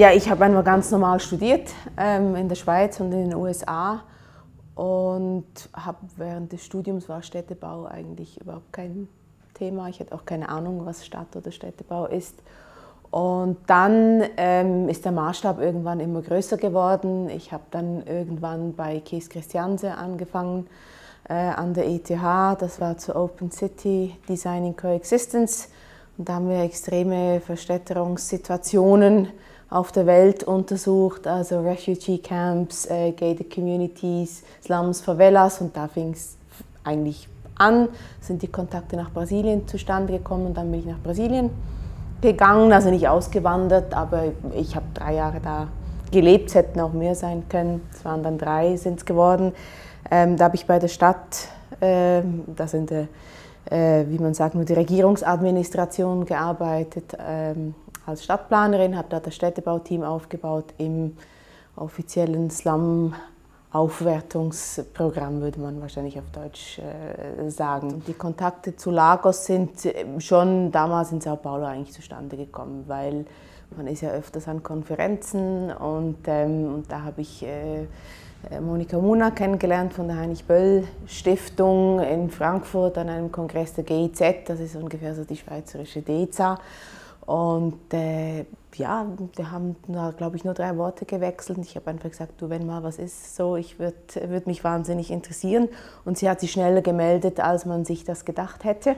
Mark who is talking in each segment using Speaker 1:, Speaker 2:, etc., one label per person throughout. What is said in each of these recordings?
Speaker 1: Ja, ich habe einfach ganz normal studiert ähm, in der Schweiz und in den USA und habe während des Studiums war Städtebau eigentlich überhaupt kein Thema. Ich hatte auch keine Ahnung, was Stadt- oder Städtebau ist. Und dann ähm, ist der Maßstab irgendwann immer größer geworden. Ich habe dann irgendwann bei Kees Christianse angefangen äh, an der ETH. Das war zur Open City Designing Coexistence. Und da haben wir extreme Verstädterungssituationen auf der Welt untersucht, also Refugee Camps, äh, Gated Communities, Slums, Favelas. Und da fing es eigentlich an, sind die Kontakte nach Brasilien zustande gekommen und dann bin ich nach Brasilien gegangen, also nicht ausgewandert, aber ich habe drei Jahre da gelebt, es hätten auch mehr sein können, es waren dann drei, sind es geworden. Ähm, da habe ich bei der Stadt, äh, da sind äh, wie man sagt, nur die Regierungsadministration gearbeitet ähm, als Stadtplanerin, habe da das Städtebauteam aufgebaut im offiziellen Slum Aufwertungsprogramm, würde man wahrscheinlich auf Deutsch äh, sagen. Und die Kontakte zu Lagos sind äh, schon damals in Sao Paulo eigentlich zustande gekommen, weil man ist ja öfters an Konferenzen und, ähm, und da habe ich äh, äh Monika Muna kennengelernt von der Heinrich Böll Stiftung in Frankfurt an einem Kongress der GIZ, das ist ungefähr so die schweizerische DEZA. Und äh, ja, wir haben, glaube ich, nur drei Worte gewechselt. Und ich habe einfach gesagt, du, wenn mal was ist, so, ich würde würd mich wahnsinnig interessieren. Und sie hat sich schneller gemeldet, als man sich das gedacht hätte.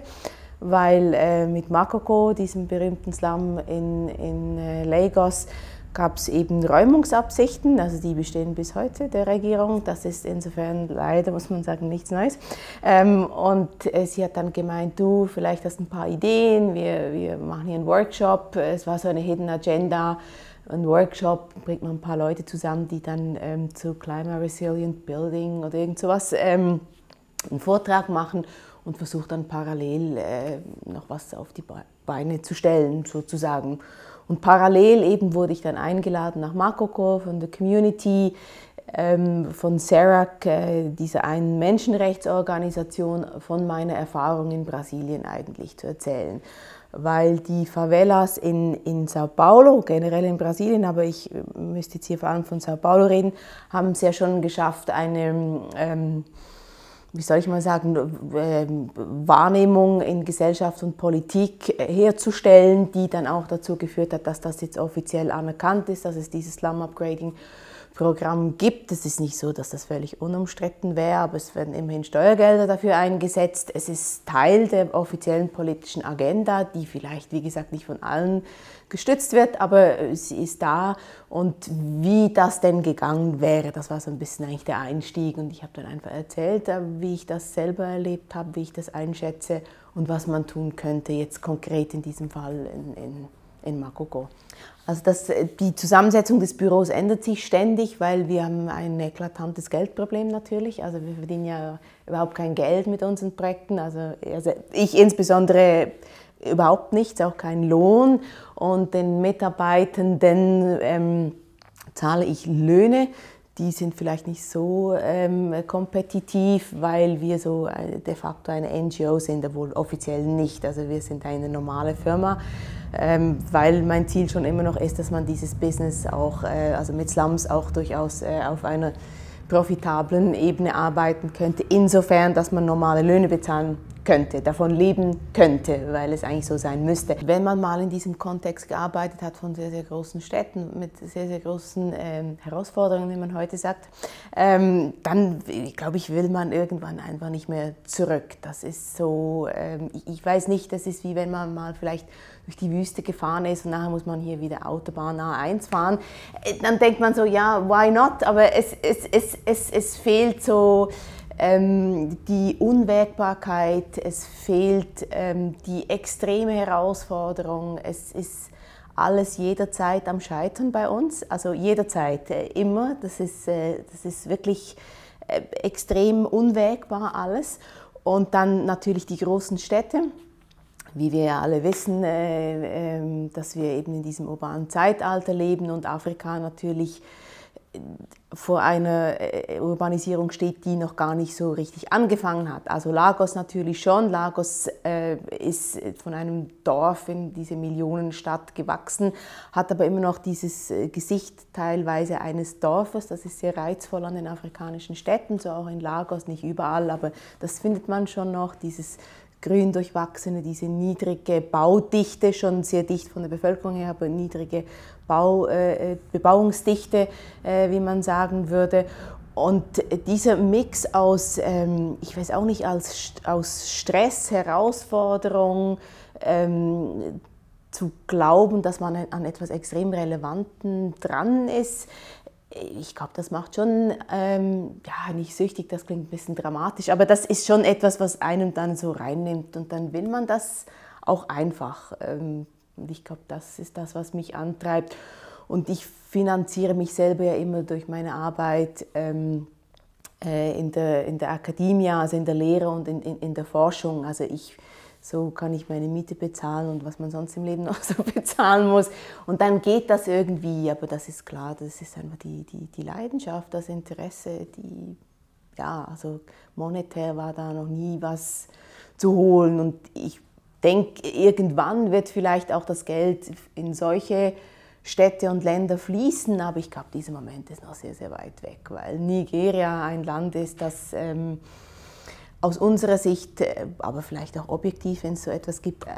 Speaker 1: Weil äh, mit Makoko, diesem berühmten Slum in, in äh, Lagos, gab es eben Räumungsabsichten, also die bestehen bis heute der Regierung. Das ist insofern leider, muss man sagen, nichts Neues. Ähm, und äh, sie hat dann gemeint, du, vielleicht hast ein paar Ideen, wir, wir machen hier einen Workshop. Es war so eine Hidden Agenda. Ein Workshop bringt man ein paar Leute zusammen, die dann ähm, zu Climate Resilient Building oder irgend sowas ähm, einen Vortrag machen und versucht dann parallel äh, noch was auf die Beine zu stellen, sozusagen. Und parallel eben wurde ich dann eingeladen nach Makoko von der Community, ähm, von CERAC, äh, dieser einen Menschenrechtsorganisation, von meiner Erfahrung in Brasilien eigentlich zu erzählen. Weil die Favelas in, in Sao Paulo, generell in Brasilien, aber ich müsste jetzt hier vor allem von Sao Paulo reden, haben es ja schon geschafft, eine ähm, wie soll ich mal sagen, ähm, Wahrnehmung in Gesellschaft und Politik herzustellen, die dann auch dazu geführt hat, dass das jetzt offiziell anerkannt ist, dass es dieses Slum Upgrading Programm gibt. Es ist nicht so, dass das völlig unumstritten wäre, aber es werden immerhin Steuergelder dafür eingesetzt. Es ist Teil der offiziellen politischen Agenda, die vielleicht, wie gesagt, nicht von allen gestützt wird, aber sie ist da. Und wie das denn gegangen wäre, das war so ein bisschen eigentlich der Einstieg. Und ich habe dann einfach erzählt, äh, wie ich das selber erlebt habe, wie ich das einschätze und was man tun könnte, jetzt konkret in diesem Fall in, in in Makoko. Also das, die Zusammensetzung des Büros ändert sich ständig, weil wir haben ein eklatantes Geldproblem natürlich. Also wir verdienen ja überhaupt kein Geld mit unseren Projekten. Also, also ich insbesondere überhaupt nichts, auch keinen Lohn. Und den Mitarbeitenden ähm, zahle ich Löhne. Die sind vielleicht nicht so ähm, kompetitiv, weil wir so äh, de facto eine NGO sind, obwohl offiziell nicht. Also wir sind eine normale Firma weil mein Ziel schon immer noch ist, dass man dieses Business auch, äh, also mit Slums auch durchaus äh, auf einer profitablen Ebene arbeiten könnte, insofern, dass man normale Löhne bezahlen könnte, davon leben könnte, weil es eigentlich so sein müsste. Wenn man mal in diesem Kontext gearbeitet hat von sehr, sehr großen Städten mit sehr, sehr großen ähm, Herausforderungen, wie man heute sagt, ähm, dann, glaube ich, will man irgendwann einfach nicht mehr zurück. Das ist so, ähm, ich weiß nicht, das ist wie wenn man mal vielleicht durch die Wüste gefahren ist und nachher muss man hier wieder Autobahn A1 fahren. Äh, dann denkt man so, ja, why not? Aber es, es, es, es, es fehlt so die Unwägbarkeit, es fehlt ähm, die extreme Herausforderung, es ist alles jederzeit am Scheitern bei uns, also jederzeit, äh, immer. Das ist, äh, das ist wirklich äh, extrem unwägbar alles. Und dann natürlich die großen Städte wie wir ja alle wissen, äh, äh, dass wir eben in diesem urbanen Zeitalter leben und Afrika natürlich vor einer äh, Urbanisierung steht, die noch gar nicht so richtig angefangen hat. Also Lagos natürlich schon. Lagos äh, ist von einem Dorf in diese Millionenstadt gewachsen, hat aber immer noch dieses äh, Gesicht teilweise eines Dorfes. Das ist sehr reizvoll an den afrikanischen Städten, so auch in Lagos, nicht überall, aber das findet man schon noch, dieses grün durchwachsene, diese niedrige Baudichte, schon sehr dicht von der Bevölkerung her, aber niedrige Bau, äh, Bebauungsdichte, äh, wie man sagen würde. Und dieser Mix aus, ähm, ich weiß auch nicht, aus, aus Stress, Herausforderung, ähm, zu glauben, dass man an etwas extrem Relevanten dran ist, ich glaube, das macht schon, ähm, ja, nicht süchtig, das klingt ein bisschen dramatisch, aber das ist schon etwas, was einem dann so reinnimmt und dann will man das auch einfach. Ähm, und ich glaube, das ist das, was mich antreibt. Und ich finanziere mich selber ja immer durch meine Arbeit ähm, äh, in, der, in der Akademie, also in der Lehre und in, in, in der Forschung. Also ich so kann ich meine Miete bezahlen und was man sonst im Leben noch so bezahlen muss. Und dann geht das irgendwie, aber das ist klar, das ist einfach die, die, die Leidenschaft, das Interesse, die, ja, also monetär war da noch nie was zu holen und ich denke, irgendwann wird vielleicht auch das Geld in solche Städte und Länder fließen, aber ich glaube, dieser Moment ist noch sehr, sehr weit weg, weil Nigeria ein Land ist, das... Ähm, aus unserer Sicht, äh, aber vielleicht auch objektiv, wenn es so etwas gibt, äh,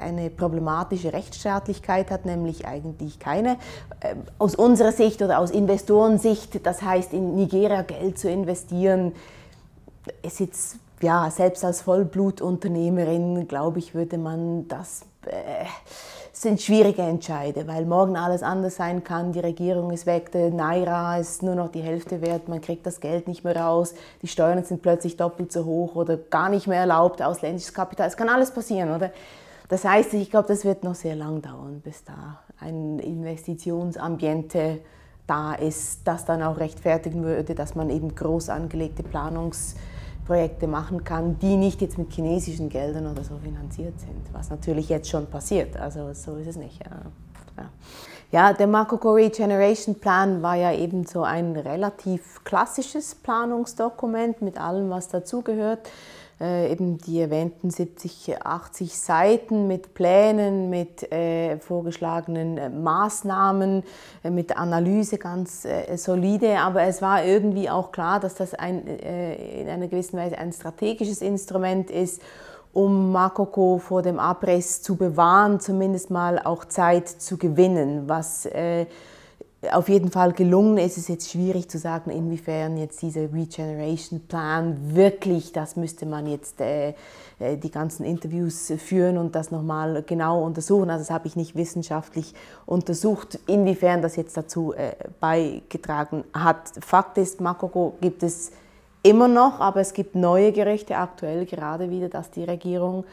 Speaker 1: eine problematische Rechtsstaatlichkeit hat, nämlich eigentlich keine. Äh, aus unserer Sicht oder aus Investorensicht, das heißt in Nigeria Geld zu investieren, ist jetzt, ja, selbst als Vollblutunternehmerin, glaube ich, würde man das... Äh, sind schwierige Entscheide, weil morgen alles anders sein kann. Die Regierung ist weg, der Naira ist nur noch die Hälfte wert, man kriegt das Geld nicht mehr raus, die Steuern sind plötzlich doppelt so hoch oder gar nicht mehr erlaubt, ausländisches Kapital. Es kann alles passieren, oder? Das heißt, ich glaube, das wird noch sehr lang dauern, bis da ein Investitionsambiente da ist, das dann auch rechtfertigen würde, dass man eben groß angelegte Planungs- Projekte machen kann, die nicht jetzt mit chinesischen Geldern oder so finanziert sind, was natürlich jetzt schon passiert. Also so ist es nicht. Ja, ja. der Makoko Regeneration Plan war ja eben so ein relativ klassisches Planungsdokument mit allem, was dazugehört äh, eben die erwähnten 70, 80 Seiten mit Plänen, mit äh, vorgeschlagenen äh, Maßnahmen, äh, mit Analyse ganz äh, solide. Aber es war irgendwie auch klar, dass das ein, äh, in einer gewissen Weise ein strategisches Instrument ist, um Makoko vor dem Abriss zu bewahren, zumindest mal auch Zeit zu gewinnen, was auf jeden Fall gelungen. Es ist jetzt schwierig zu sagen, inwiefern jetzt dieser Regeneration Plan wirklich, das müsste man jetzt äh, äh die ganzen Interviews führen und das nochmal genau untersuchen. Also das habe ich nicht wissenschaftlich untersucht, inwiefern das jetzt dazu äh, beigetragen hat. Fakt ist, Makoko gibt es immer noch, aber es gibt neue Gerüchte aktuell gerade wieder, dass die Regierung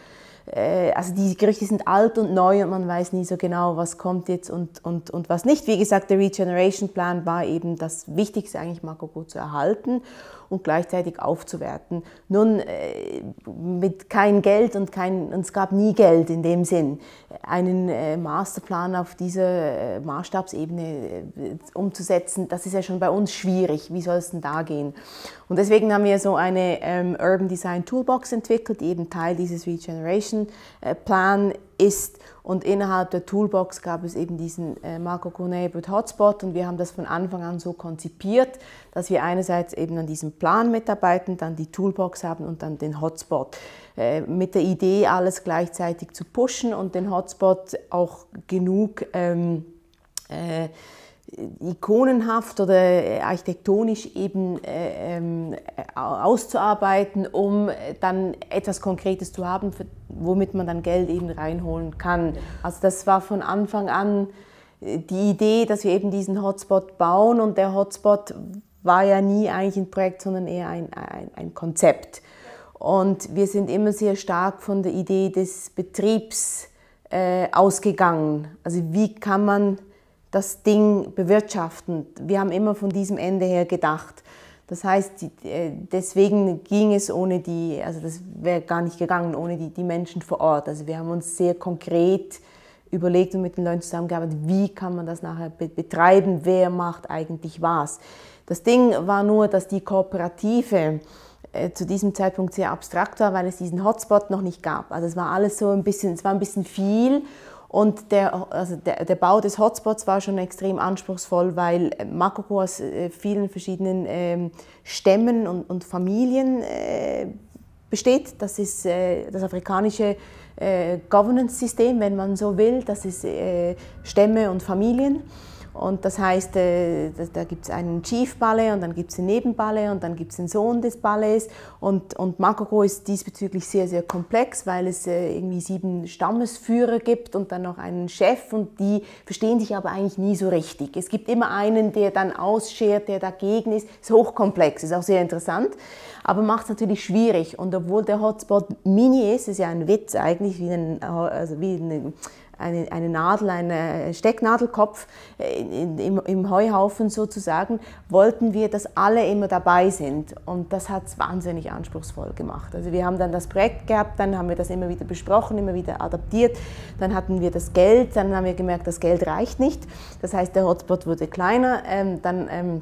Speaker 1: äh, also die Gerüchte sind alt und neu und man weiß nie so genau, was kommt jetzt und, und, und was nicht. Wie gesagt, der Regeneration Plan war eben das Wichtigste eigentlich, Makoko zu erhalten und gleichzeitig aufzuwerten. Nun, äh, mit kein Geld und, kein, und es gab nie Geld in dem Sinn, einen äh, Masterplan auf dieser Maßstabsebene umzusetzen, das ist ja schon bei uns schwierig. Wie soll es denn da gehen? Und deswegen haben wir so eine ähm, Urban Design Toolbox entwickelt, eben Teil dieses Regeneration Plan ist. Und innerhalb der Toolbox gab es eben diesen äh, Marco Neighborhood Hotspot und wir haben das von Anfang an so konzipiert, dass wir einerseits eben an diesem Plan mitarbeiten, dann die Toolbox haben und dann den Hotspot. Äh, mit der Idee, alles gleichzeitig zu pushen und den Hotspot auch genug ähm, äh, ikonenhaft oder äh, architektonisch eben äh, äh, auszuarbeiten, um dann etwas Konkretes zu haben, für, womit man dann Geld eben reinholen kann. Also das war von Anfang an die Idee, dass wir eben diesen Hotspot bauen und der Hotspot war ja nie eigentlich ein Projekt, sondern eher ein, ein, ein Konzept. Und wir sind immer sehr stark von der Idee des Betriebs äh, ausgegangen. Also wie kann man das Ding bewirtschaften. Wir haben immer von diesem Ende her gedacht. Das heißt, äh, deswegen ging es ohne die, also das wäre gar nicht gegangen ohne die, die Menschen vor Ort. Also wir haben uns sehr konkret überlegt und mit den Leuten zusammengearbeitet, wie kann man das nachher betreiben, wer macht eigentlich was. Das Ding war nur, dass die Kooperative äh, zu diesem Zeitpunkt sehr abstrakt war, weil es diesen Hotspot noch nicht gab. Also es war alles so ein bisschen, es war ein bisschen viel und der, also der, der Bau des Hotspots war schon extrem anspruchsvoll, weil Makoko aus äh, vielen verschiedenen ähm, Stämmen und, und Familien äh, besteht. Das ist äh, das afrikanische Governance-System, wenn man so will. Das ist Stämme und Familien. Und das heißt, äh, da gibt es einen Chief Ballet und dann gibt es einen Nebenballet und dann gibt es den Sohn des Ballets. Und, und Makoko ist diesbezüglich sehr, sehr komplex, weil es äh, irgendwie sieben Stammesführer gibt und dann noch einen Chef und die verstehen sich aber eigentlich nie so richtig. Es gibt immer einen, der dann ausschert, der dagegen ist. Ist hochkomplex, ist auch sehr interessant, aber macht es natürlich schwierig. Und obwohl der Hotspot mini ist, ist ja ein Witz eigentlich, wie, ein, also wie eine eine, eine Nadel, ein Stecknadelkopf äh, im, im Heuhaufen sozusagen, wollten wir, dass alle immer dabei sind. Und das hat es wahnsinnig anspruchsvoll gemacht. Also wir haben dann das Projekt gehabt, dann haben wir das immer wieder besprochen, immer wieder adaptiert. Dann hatten wir das Geld, dann haben wir gemerkt, das Geld reicht nicht. Das heißt, der Hotspot wurde kleiner. Ähm, dann ähm,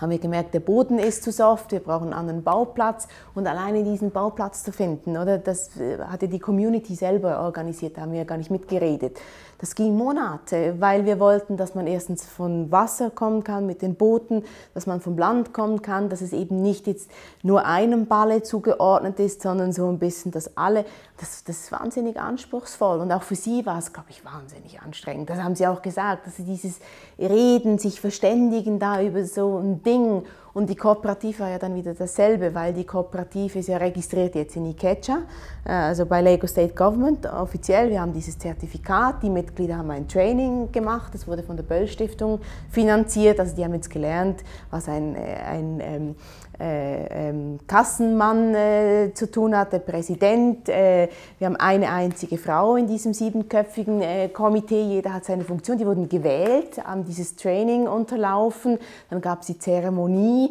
Speaker 1: haben wir gemerkt, der Boden ist zu soft, wir brauchen einen anderen Bauplatz und alleine diesen Bauplatz zu finden, oder, das äh, hatte die Community selber organisiert, da haben wir gar nicht mitgeredet. Das ging Monate, weil wir wollten, dass man erstens von Wasser kommen kann mit den Booten, dass man vom Land kommen kann, dass es eben nicht jetzt nur einem Balle zugeordnet ist, sondern so ein bisschen, dass alle, das, das ist wahnsinnig anspruchsvoll und auch für sie war es, glaube ich, wahnsinnig anstrengend. Das haben sie auch gesagt, dass sie dieses Reden, sich verständigen da über so ein Ding und die Kooperative war ja dann wieder dasselbe, weil die Kooperative ist ja registriert jetzt in Ikecha, äh, also bei Lagos State Government offiziell. Wir haben dieses Zertifikat, die Mitglieder haben ein Training gemacht, das wurde von der Böll Stiftung finanziert, also die haben jetzt gelernt, was ein, äh, ein, ein äh, ähm, Kassenmann äh, zu tun hat, der Präsident. Äh, wir haben eine einzige Frau in diesem siebenköpfigen äh, Komitee, jeder hat seine Funktion. Die wurden gewählt, haben dieses Training unterlaufen, dann gab es die Zeremonie.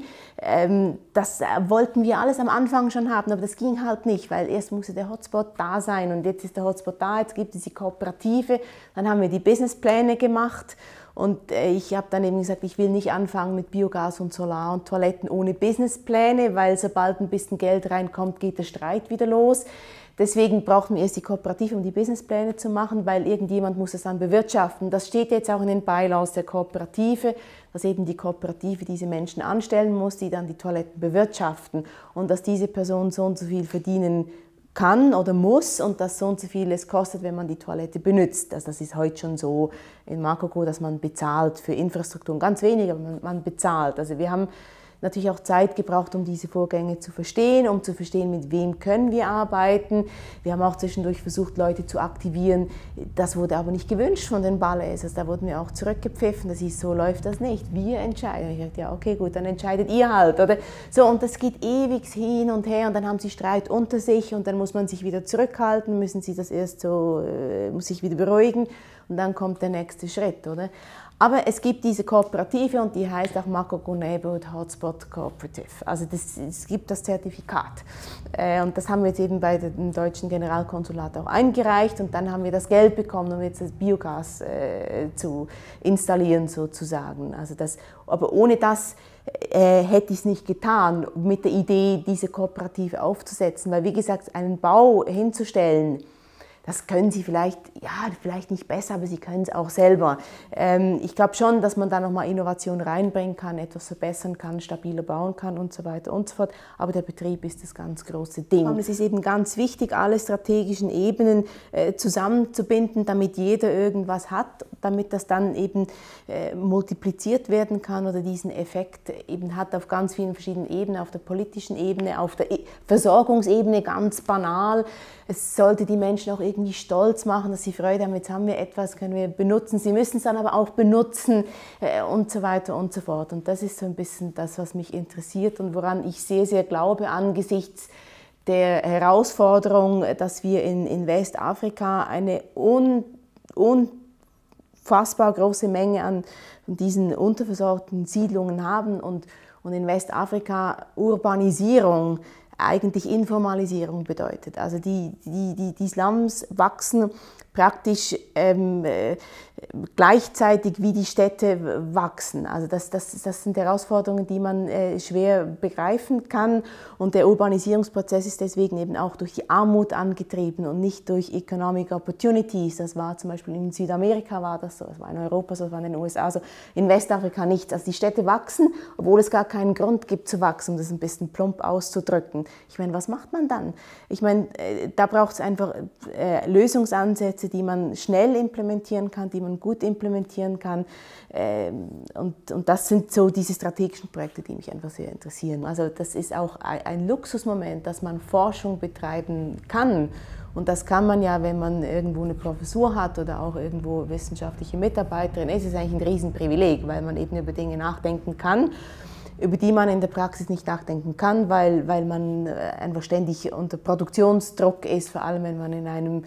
Speaker 1: Ähm, das äh, wollten wir alles am Anfang schon haben, aber das ging halt nicht, weil erst musste der Hotspot da sein und jetzt ist der Hotspot da, jetzt gibt es die Kooperative, dann haben wir die Businesspläne gemacht und äh, ich habe dann eben gesagt, ich will nicht anfangen mit Biogas und Solar und Toiletten ohne Businesspläne, weil sobald ein bisschen Geld reinkommt, geht der Streit wieder los. Deswegen brauchen wir erst die Kooperative, um die Businesspläne zu machen, weil irgendjemand muss es dann bewirtschaften. Das steht jetzt auch in den Bylaws der Kooperative, dass eben die Kooperative diese Menschen anstellen muss, die dann die Toiletten bewirtschaften und dass diese Person so und so viel verdienen kann oder muss und dass so und so viel es kostet, wenn man die Toilette benutzt. Also das ist heute schon so in Makoko, dass man bezahlt für Infrastruktur. Ganz wenig, aber man, bezahlt. Also wir haben natürlich auch Zeit gebraucht, um diese Vorgänge zu verstehen, um zu verstehen, mit wem können wir arbeiten. Wir haben auch zwischendurch versucht, Leute zu aktivieren. Das wurde aber nicht gewünscht von den Ballets. Also da wurden wir auch zurückgepfiffen. Das ist so läuft das nicht. Wir entscheiden. Ich dachte, ja, okay, gut, dann entscheidet ihr halt, oder? So und das geht ewig hin und her und dann haben sie Streit unter sich und dann muss man sich wieder zurückhalten, müssen sie das erst so, äh, muss sich wieder beruhigen und dann kommt der nächste Schritt, oder? Aber es gibt diese Kooperative und die heißt auch Makoko Neighborhood Hotspot Cooperative. Also das, es gibt das Zertifikat. Äh, und das haben wir jetzt eben bei dem deutschen Generalkonsulat auch eingereicht und dann haben wir das Geld bekommen, um jetzt das Biogas äh, zu installieren sozusagen. Also das, aber ohne das äh, hätte ich es nicht getan, mit der Idee, diese Kooperative aufzusetzen. Weil wie gesagt, einen Bau hinzustellen, das können sie vielleicht, ja, vielleicht nicht besser, aber sie können es auch selber. Ähm, ich glaube schon, dass man da nochmal Innovation reinbringen kann, etwas verbessern kann, stabiler bauen kann und so weiter und so fort. Aber der Betrieb ist das ganz große Ding. Und es ist eben ganz wichtig, alle strategischen Ebenen äh, zusammenzubinden, damit jeder irgendwas hat, damit das dann eben äh, multipliziert werden kann oder diesen Effekt eben hat auf ganz vielen verschiedenen Ebenen, auf der politischen Ebene, auf der e Versorgungsebene ganz banal. Es sollte die Menschen auch irgendwie stolz machen, dass sie Freude haben, jetzt haben wir etwas, können wir benutzen. Sie müssen es dann aber auch benutzen äh, und so weiter und so fort. Und das ist so ein bisschen das, was mich interessiert und woran ich sehr, sehr glaube angesichts der Herausforderung, dass wir in, in Westafrika eine un, unfassbar große Menge an diesen unterversorgten Siedlungen haben und, und in Westafrika Urbanisierung eigentlich Informalisierung bedeutet. Also die, die, die, die Slums wachsen praktisch ähm, äh, gleichzeitig wie die Städte wachsen. Also das, das, das sind Herausforderungen, die man äh, schwer begreifen kann. Und der Urbanisierungsprozess ist deswegen eben auch durch die Armut angetrieben und nicht durch Economic Opportunities. Das war zum Beispiel in Südamerika war das so, das war in Europa so, das war in den USA so, in Westafrika nicht. Also die Städte wachsen, obwohl es gar keinen Grund gibt zu wachsen, um das ein bisschen plump auszudrücken. Ich meine, was macht man dann? Ich meine, äh, da braucht es einfach äh, Lösungsansätze, die man schnell implementieren kann, die man gut implementieren kann. Ähm, und, und das sind so diese strategischen Projekte, die mich einfach sehr interessieren. Also das ist auch ein Luxusmoment, dass man Forschung betreiben kann. Und das kann man ja, wenn man irgendwo eine Professur hat oder auch irgendwo wissenschaftliche Mitarbeiterin, ist es eigentlich ein Riesenprivileg, weil man eben über Dinge nachdenken kann über die man in der Praxis nicht nachdenken kann, weil, weil man äh, einfach ständig unter Produktionsdruck ist, vor allem wenn man in einem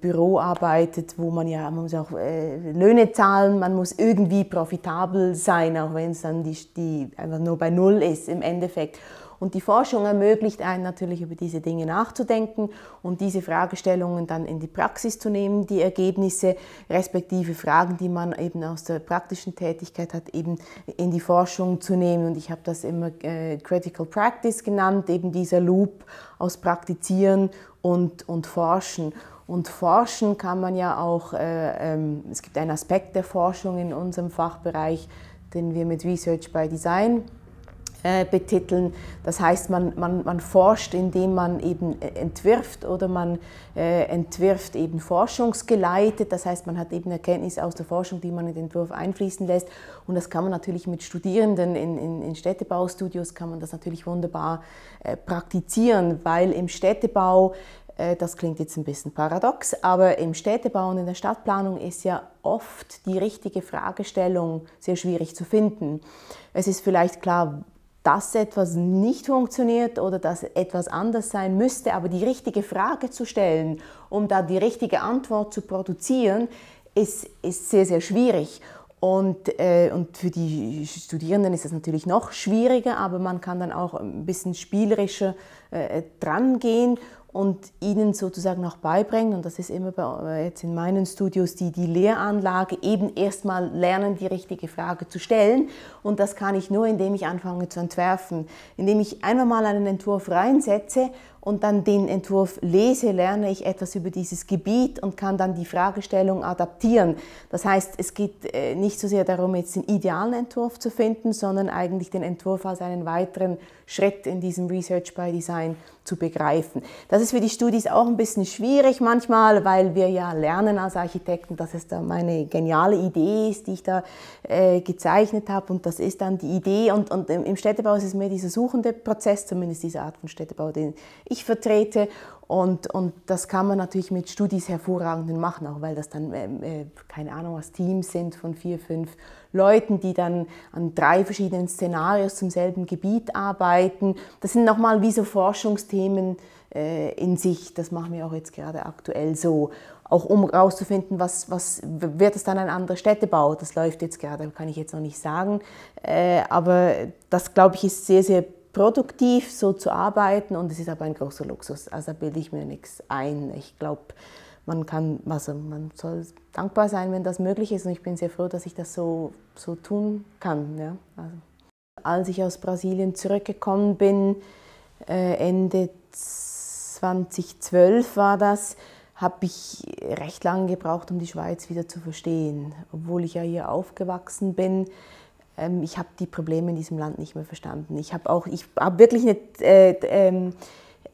Speaker 1: Büro arbeitet, wo man ja, man muss auch äh, Löhne zahlen, man muss irgendwie profitabel sein, auch wenn es dann die, die einfach nur bei Null ist im Endeffekt. Und die Forschung ermöglicht einen natürlich über diese Dinge nachzudenken und diese Fragestellungen dann in die Praxis zu nehmen, die Ergebnisse respektive Fragen, die man eben aus der praktischen Tätigkeit hat, eben in die Forschung zu nehmen. Und ich habe das immer äh, Critical Practice genannt, eben dieser Loop aus Praktizieren und, und Forschen. Und forschen kann man ja auch, äh, ähm, es gibt einen Aspekt der Forschung in unserem Fachbereich, den wir mit Research by Design äh, betiteln. Das heißt, man, man, man forscht, indem man eben äh, entwirft oder man äh, entwirft eben forschungsgeleitet. Das heißt, man hat eben Erkenntnisse aus der Forschung, die man in den Entwurf einfließen lässt. Und das kann man natürlich mit Studierenden in, in, in Städtebaustudios, kann man das natürlich wunderbar äh, praktizieren, weil im Städtebau das klingt jetzt ein bisschen paradox, aber im Städtebau und in der Stadtplanung ist ja oft die richtige Fragestellung sehr schwierig zu finden. Es ist vielleicht klar, dass etwas nicht funktioniert oder dass etwas anders sein müsste, aber die richtige Frage zu stellen, um da die richtige Antwort zu produzieren, ist, ist sehr, sehr schwierig. Und, äh, und für die Studierenden ist das natürlich noch schwieriger, aber man kann dann auch ein bisschen spielerischer äh, dran gehen und ihnen sozusagen auch beibringen, und das ist immer bei, jetzt in meinen Studios die, die Lehranlage, eben erstmal lernen, die richtige Frage zu stellen. Und das kann ich nur, indem ich anfange zu entwerfen, indem ich einmal mal einen Entwurf reinsetze und dann den Entwurf lese, lerne ich etwas über dieses Gebiet und kann dann die Fragestellung adaptieren. Das heißt, es geht äh, nicht so sehr darum, jetzt den idealen Entwurf zu finden, sondern eigentlich den Entwurf als einen weiteren Schritt in diesem Research by Design zu begreifen. Das ist für die Studis auch ein bisschen schwierig manchmal, weil wir ja lernen als Architekten, dass es da meine geniale Idee ist, die ich da äh, gezeichnet habe und das ist dann die Idee und, und im Städtebau ist es mehr dieser suchende Prozess, zumindest diese Art von Städtebau, den ich vertrete. Und, und das kann man natürlich mit Studis hervorragend machen, auch weil das dann, ähm, äh, keine Ahnung, was Teams sind von vier, fünf Leuten, die dann an drei verschiedenen Szenarios zum selben Gebiet arbeiten. Das sind nochmal wie so Forschungsthemen äh, in sich. Das machen wir auch jetzt gerade aktuell so. Auch um herauszufinden, was, was wird es dann ein anderer Städtebau? Das läuft jetzt gerade, kann ich jetzt noch nicht sagen. Äh, aber das, glaube ich, ist sehr, sehr produktiv so zu arbeiten und es ist aber ein großer Luxus. Also bilde ich mir nichts ein. Ich glaube, man kann, also man soll dankbar sein, wenn das möglich ist und ich bin sehr froh, dass ich das so, so tun kann. Ja. Also, als ich aus Brasilien zurückgekommen bin, äh, Ende 2012 war das, habe ich recht lange gebraucht, um die Schweiz wieder zu verstehen. Obwohl ich ja hier aufgewachsen bin, ähm, ich habe die Probleme in diesem Land nicht mehr verstanden. Ich habe auch, ich habe wirklich nicht, äh, äh,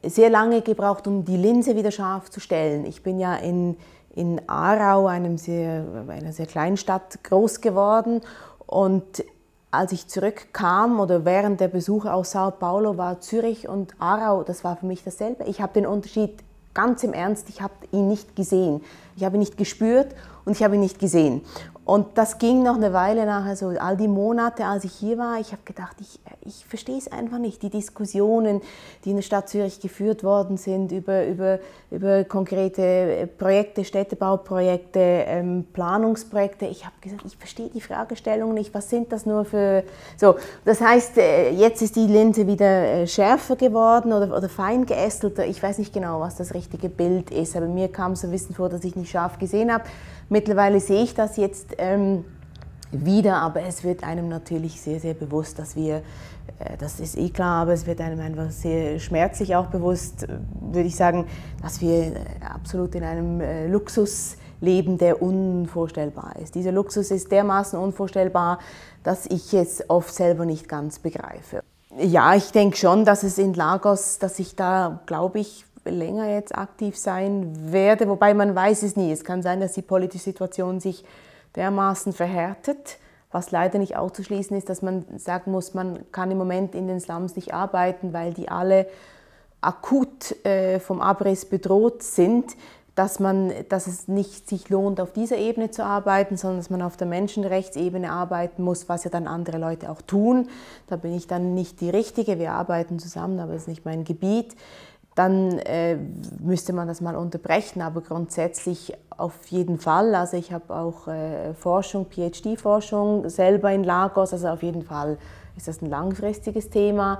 Speaker 1: sehr lange gebraucht, um die Linse wieder scharf zu stellen. Ich bin ja in, in Aarau, einem sehr, einer sehr kleinen Stadt, groß geworden und als ich zurückkam oder während der Besuche aus Sao Paulo war Zürich und Aarau, das war für mich dasselbe. Ich habe den Unterschied ganz im Ernst, ich habe ihn nicht gesehen. Ich habe ihn nicht gespürt und ich habe ihn nicht gesehen. Und das ging noch eine Weile nachher, so all die Monate, als ich hier war. Ich habe gedacht, ich, ich verstehe es einfach nicht. Die Diskussionen, die in der Stadt Zürich geführt worden sind über, über, über konkrete Projekte, Städtebauprojekte, ähm, Planungsprojekte. Ich habe gesagt, ich verstehe die Fragestellung nicht. Was sind das nur für. So, das heißt, äh, jetzt ist die Linse wieder äh, schärfer geworden oder, oder fein geästelter. Ich weiß nicht genau, was das richtige Bild ist, aber mir kam so ein bisschen vor, dass ich nicht scharf gesehen habe. Mittlerweile sehe ich das jetzt ähm, wieder, aber es wird einem natürlich sehr, sehr bewusst, dass wir, äh, das ist eh klar, aber es wird einem einfach sehr schmerzlich auch bewusst, äh, würde ich sagen, dass wir äh, absolut in einem äh, Luxus leben, der unvorstellbar ist. Dieser Luxus ist dermaßen unvorstellbar, dass ich es oft selber nicht ganz begreife. Ja, ich denke schon, dass es in Lagos, dass ich da, glaube ich, länger jetzt aktiv sein werde, wobei man weiß es nie. Es kann sein, dass die politische Situation sich dermaßen verhärtet, was leider nicht auszuschließen ist, dass man sagen muss, man kann im Moment in den Slums nicht arbeiten, weil die alle akut äh, vom Abriss bedroht sind, dass, man, dass es nicht sich lohnt, auf dieser Ebene zu arbeiten, sondern dass man auf der Menschenrechtsebene arbeiten muss, was ja dann andere Leute auch tun. Da bin ich dann nicht die Richtige, wir arbeiten zusammen, aber es ist nicht mein Gebiet dann äh, müsste man das mal unterbrechen, aber grundsätzlich auf jeden Fall. Also ich habe auch äh, Forschung, PhD-Forschung selber in Lagos, also auf jeden Fall ist das ein langfristiges Thema.